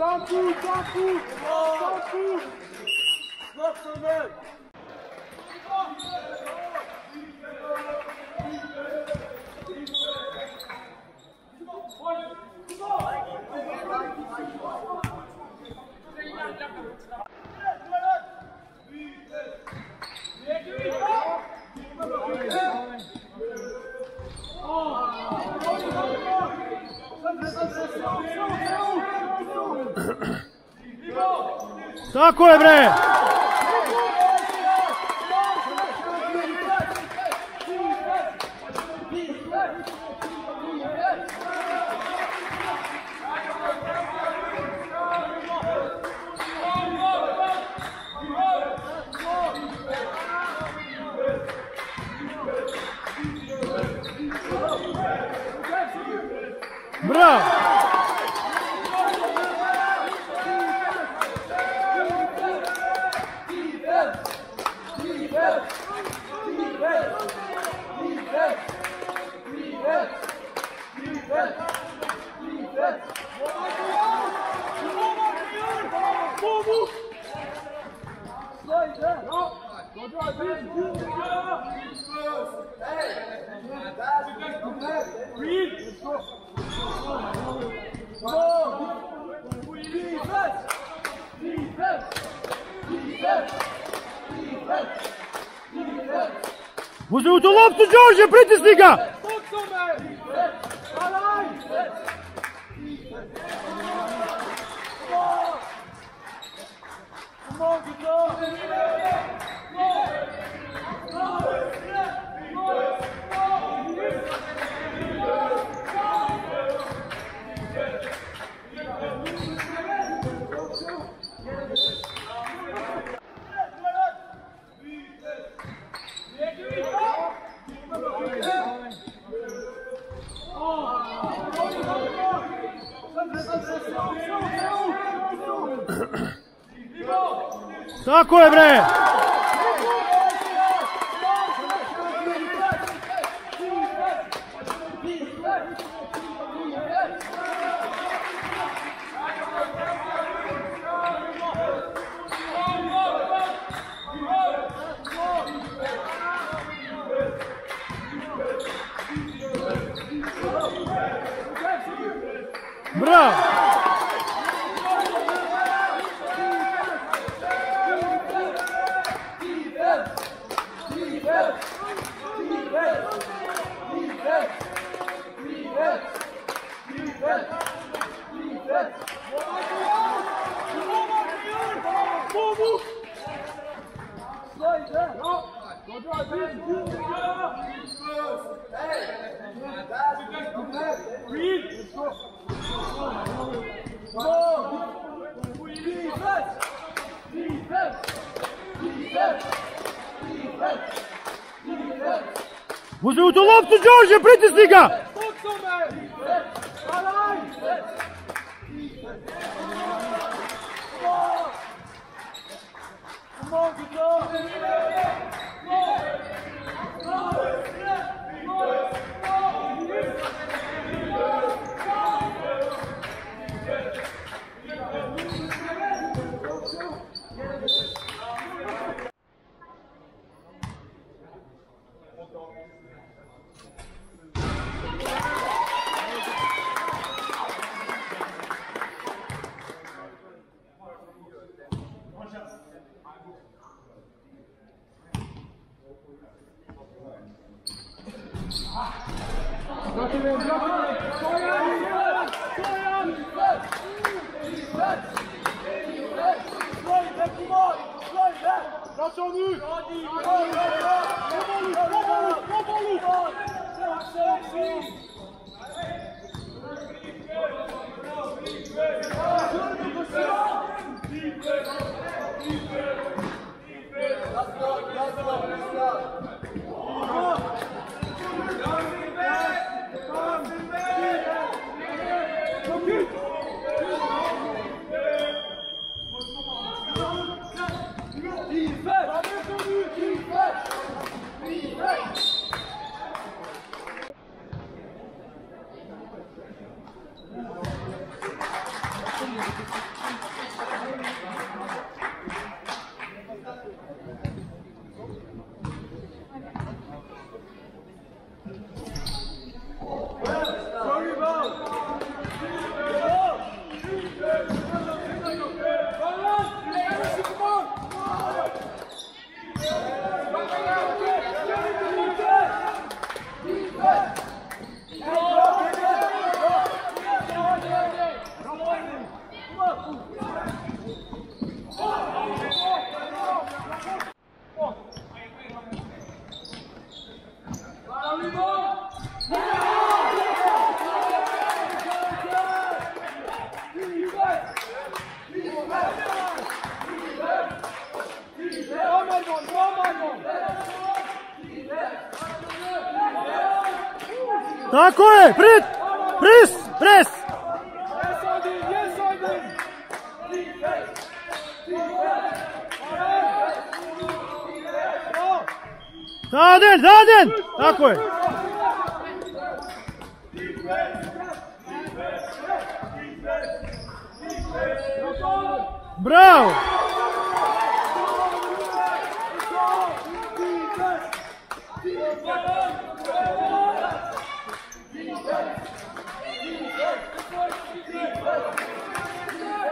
Tampou, tampou, tampou. Nacional. Tako je bre! Haftajović je pritisni ga! Erste Georgia, Bundesliga!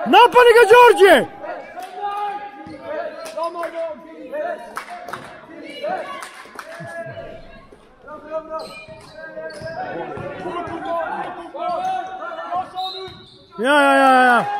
Napoli Giorgi! Yeah, yeah, yeah, yeah.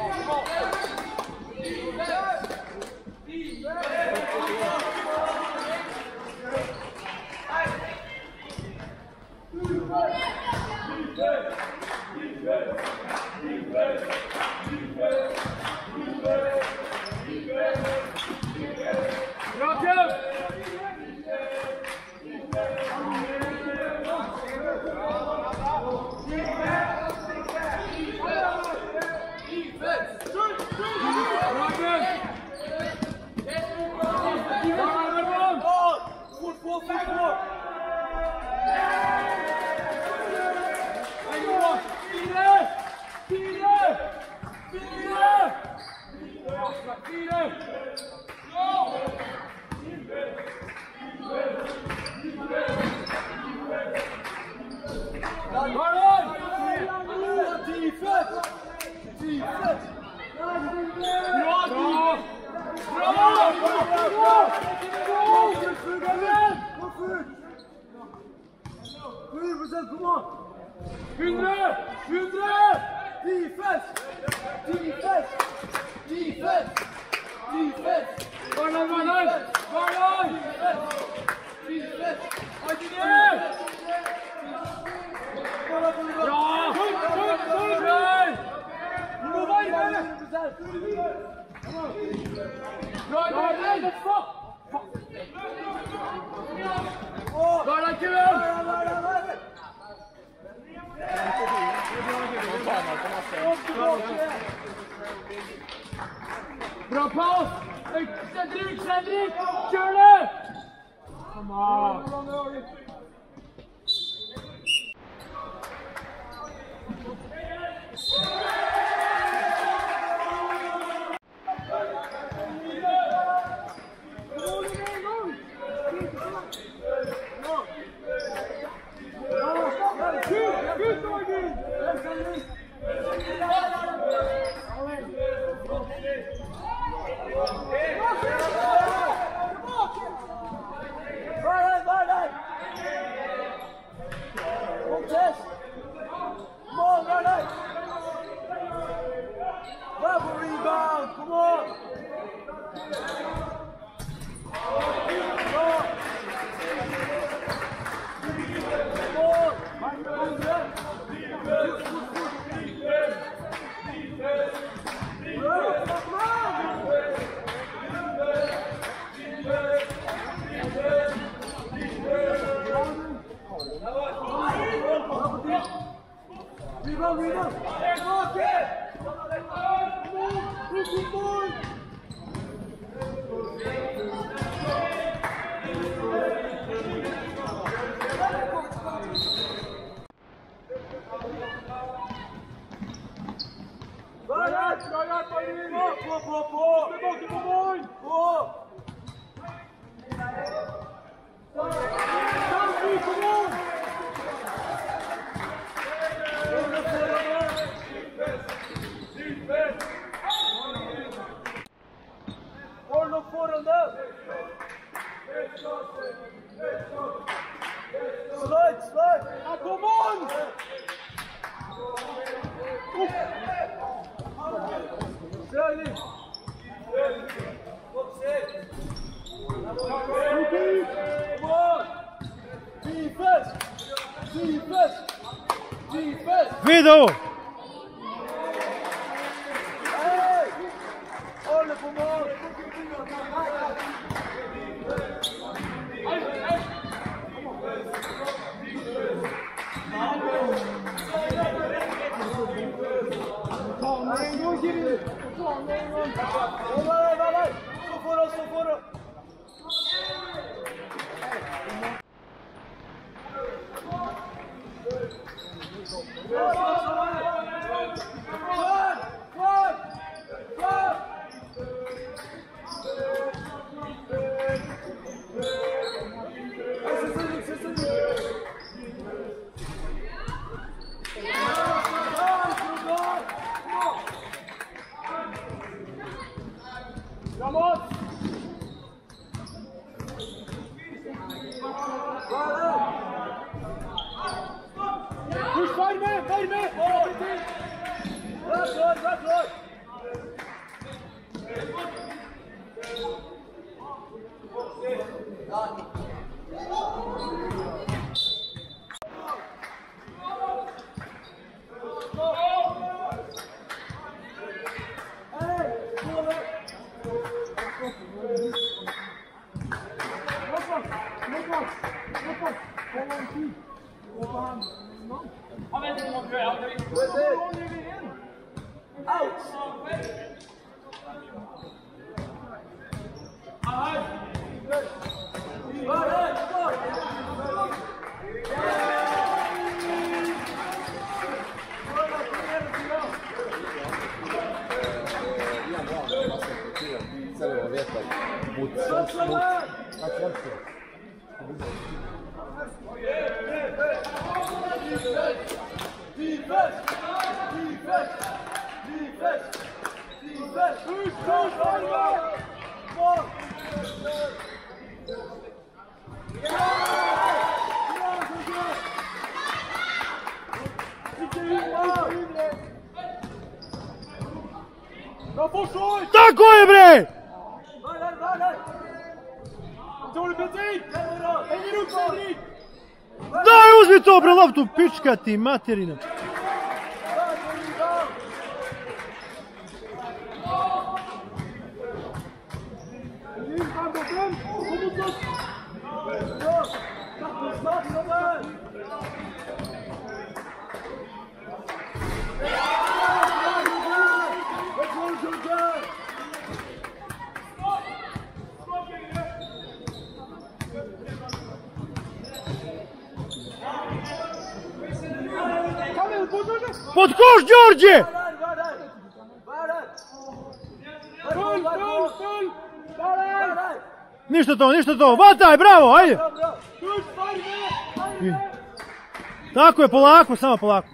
Kom, kom, kom. Bra pass! Cédric, Cédric, tue-le Comment pička ti materina. Još Đorđe! Ništa to, ništa to. Vataj, bravo, ajde! Tako je, polako, samo polako.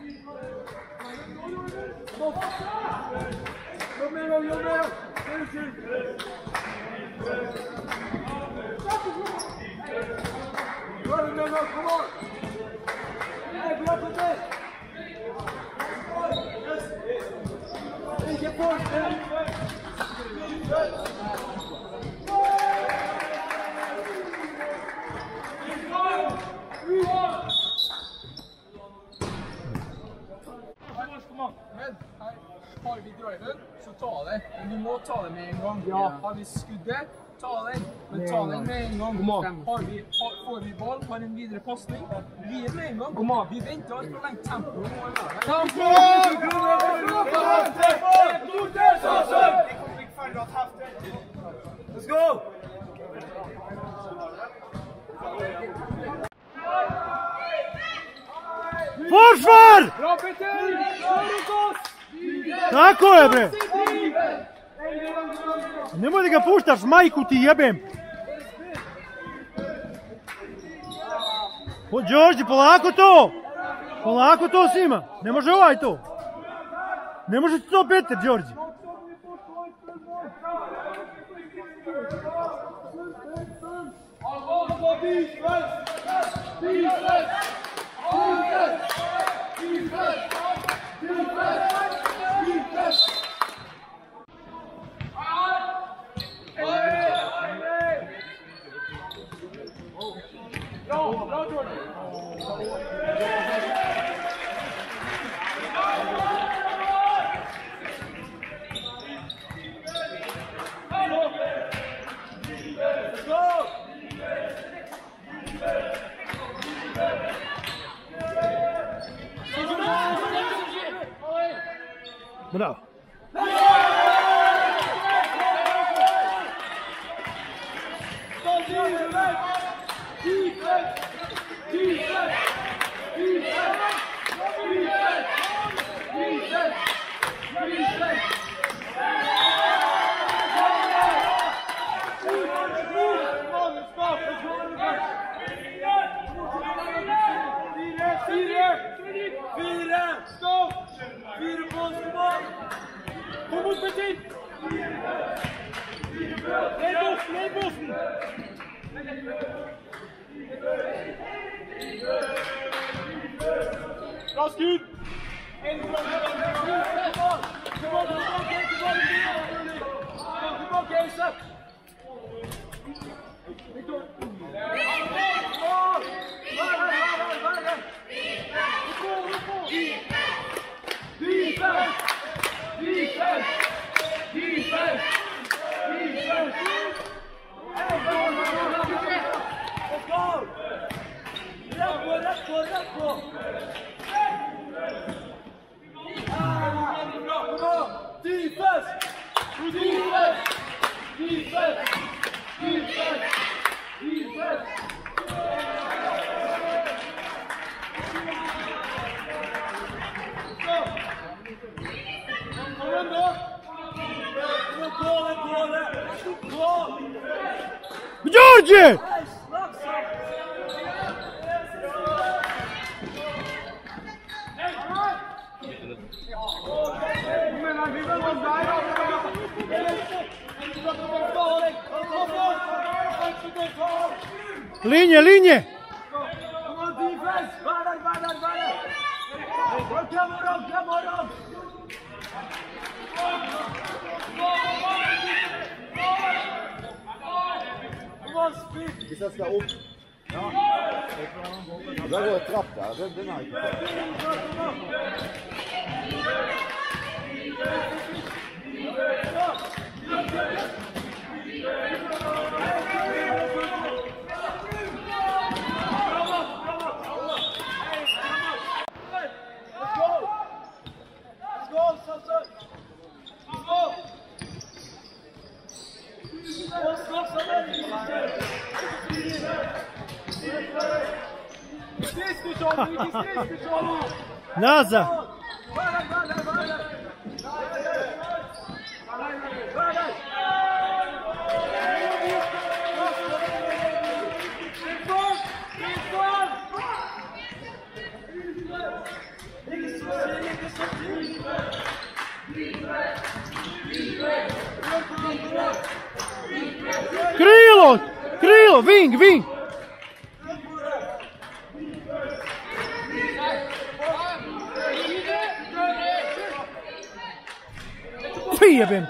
Ta den. Men ta den med en gang. Har vi, har, får vi ball, har en videre pasning. Vi er med en gang. Vi venter altfor lenge. Let's go! Forsvar! Tako je, bre! Pritisni ga! Puštaš, majku ti jebem. Po, Đorđe, polako to. Polako to svima. Ne može ovaj to. Ne može ti to Peter, Đorđe. Bravo. Fire! Stopp! Bravo. Defense! Defense! Kom mot Martin! Ned Raskun! Victor! Defense! Defense! Defense! Hey, go, go, go, go, go. Let's go! Lekko, lekko, lekko! Defense! Defense! Defense! Defense! Georgie! Linie, linie! Is dat daar op? Ja. Dat wordt trap daar, dat.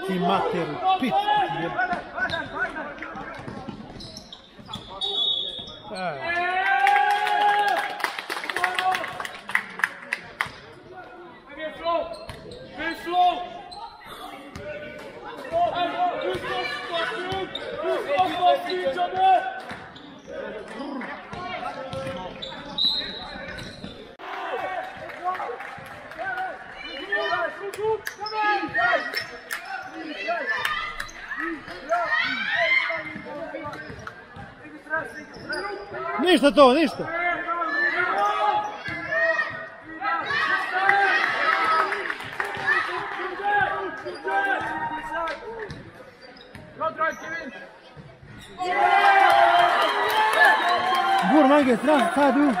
Kimateru Pete. gotovo, ništa. Gurman je strah, sad u...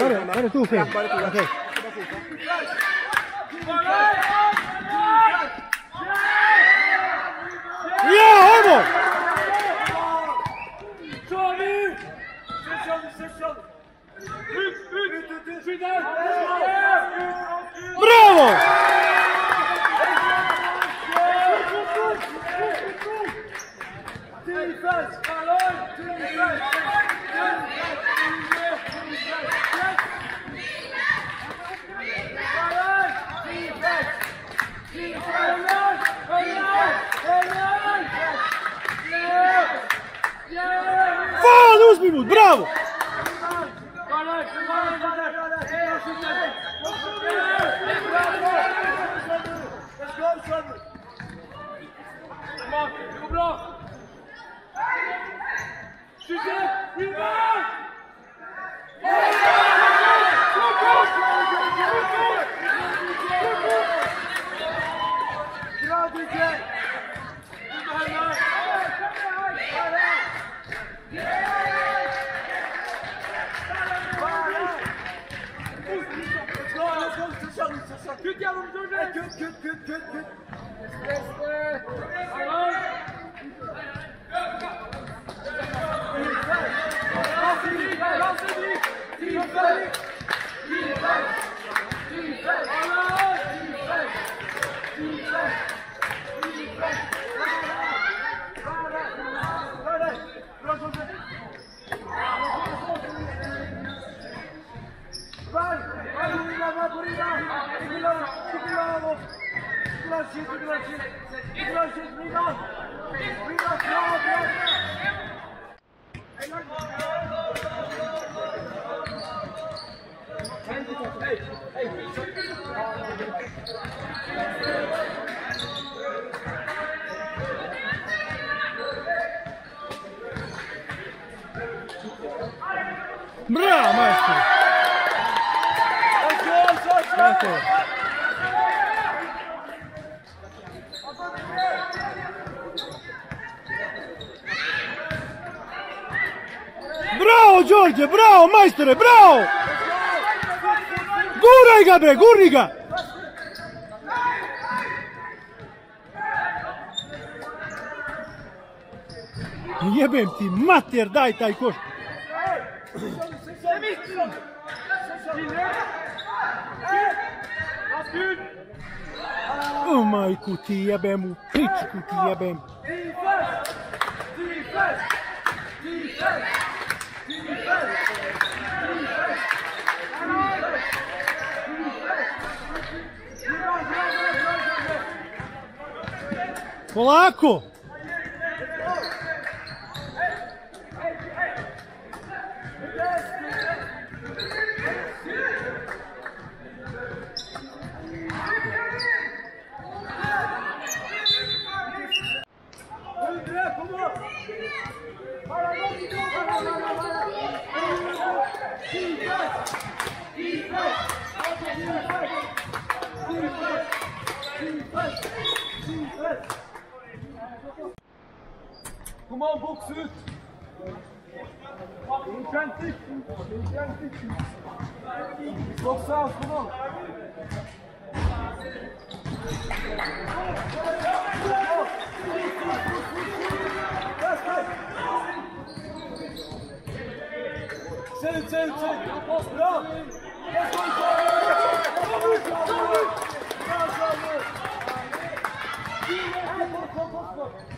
Bare, bare tu fail. Okay. Ja, ajmo! Bravo! Defense, balón, defense, defense. Fala, uns minutos, bravo! Bırak, bırak. Şişe, rebound. Good, good, good, good, good. Thank you. Игрочит, игрочит, игрочит, Миган! Миган, снова, Браво, мастер! Хорошо, хорошо! Bravo Giorgio, bravo maestro, bravo! Gurriga, bre, gurriga! Jebem ti mater, daj taj koš! U oh, majku ti jebem, u pičku ti jebem! Defense! Defense! Defense! Polaco! Kumal boks üç. Burkentik. Burkentik. Boks ağız Kumal. Çevir çevir çevir. Pas bırak. Pas bırak. Pas bırak. Pas bırak.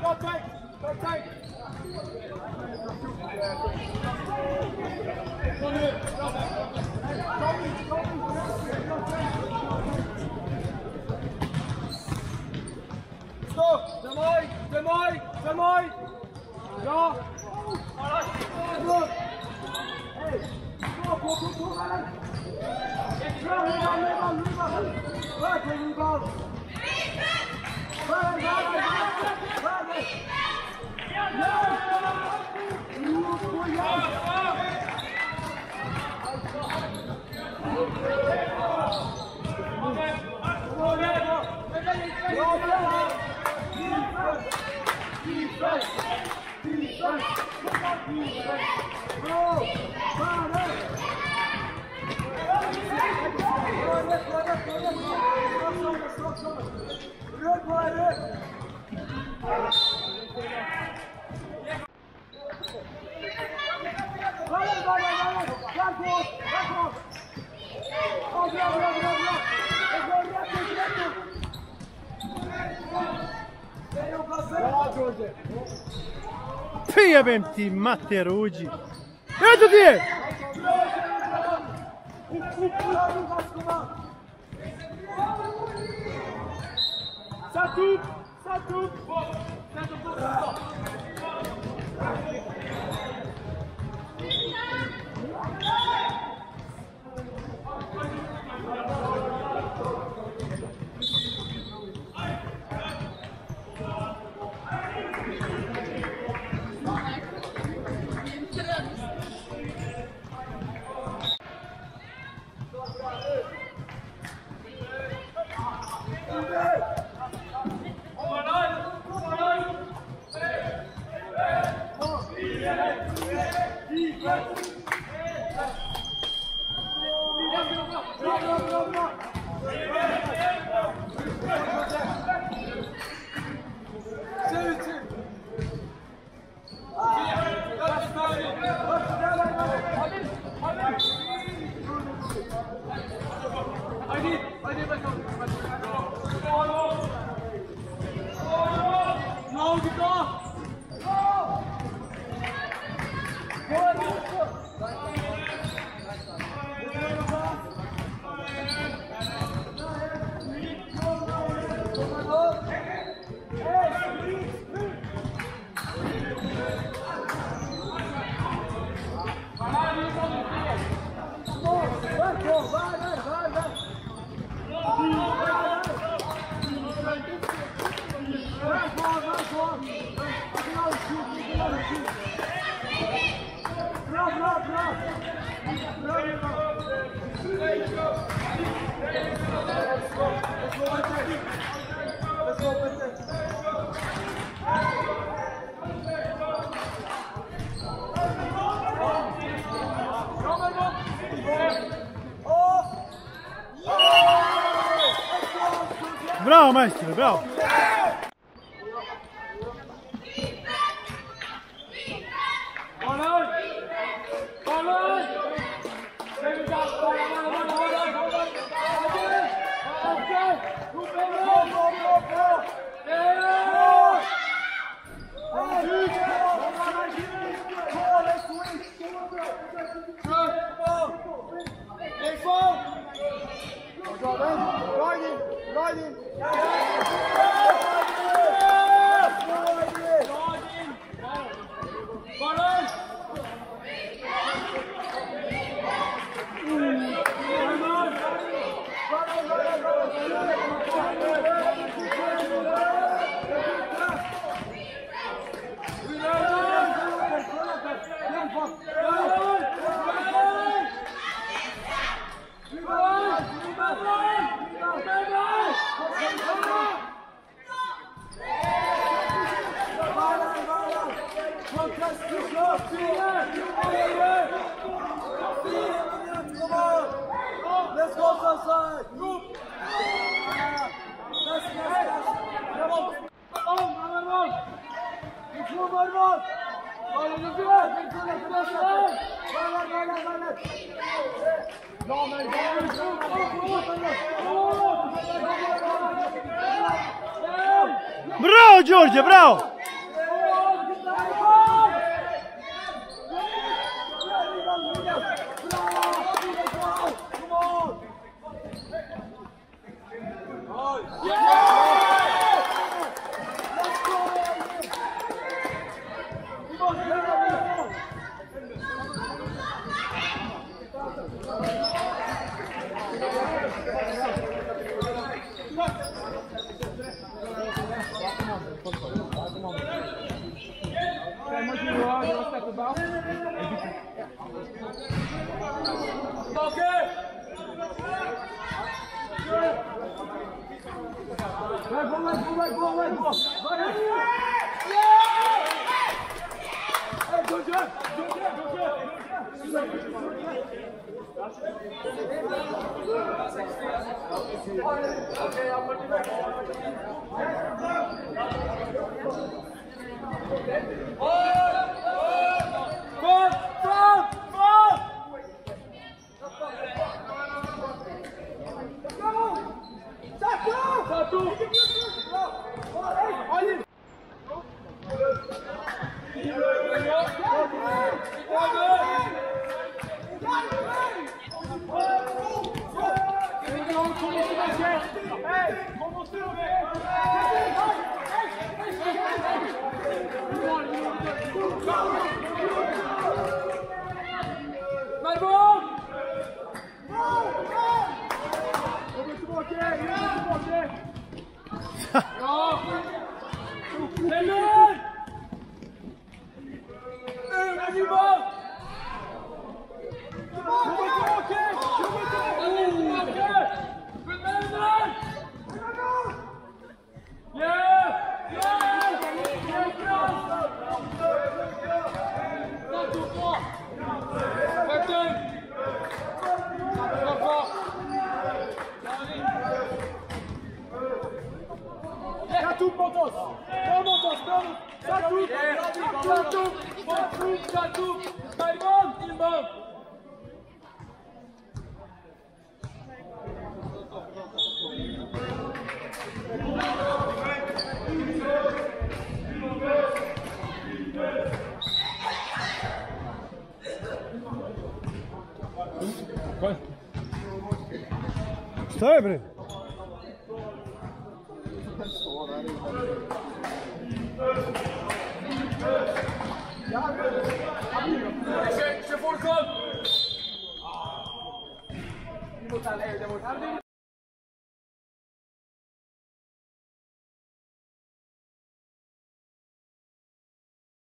praktijk, praktijk. Stop, c'est mooi, c'est mooi, c'est mooi. Ja. Hey, Good, Ryder! Pia Bemti, Materudi. E Dudi! Satu, satu, satu, satu. Oh!